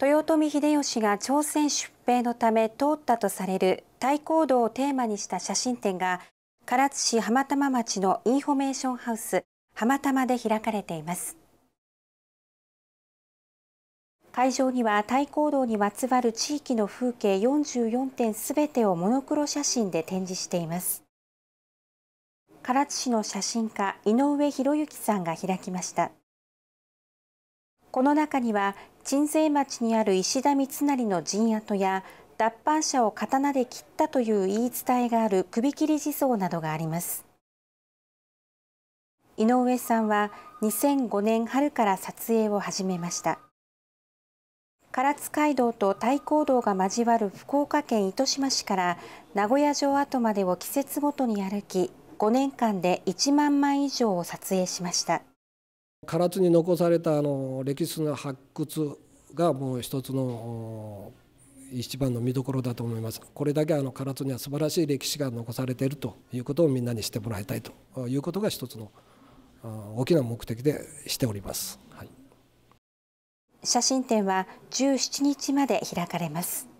豊臣秀吉が朝鮮出兵のため通ったとされる太閤道をテーマにした写真展が唐津市浜玉町のインフォメーションハウス浜玉で開かれています。会場には太閤道にまつわる地域の風景44点すべてをモノクロ写真で展示しています。唐津市の写真家井上博之さんが開きました。この中には鎮西町にある石田三成の陣跡や脱藩者を刀で切ったという言い伝えがある首切り地蔵などがあります。井上さんは2005年春から撮影を始めました。唐津街道と太閤道が交わる福岡県糸島市から名古屋城跡までを季節ごとに歩き5年間で1万枚以上を撮影しました。唐津に残されたあの歴史の発掘がもう一つの一番の見どころだと思います。これだけあの唐津には素晴らしい歴史が残されているということをみんなにしてもらいたいということが一つの大きな目的でしております。はい、写真展は17日まで開かれます。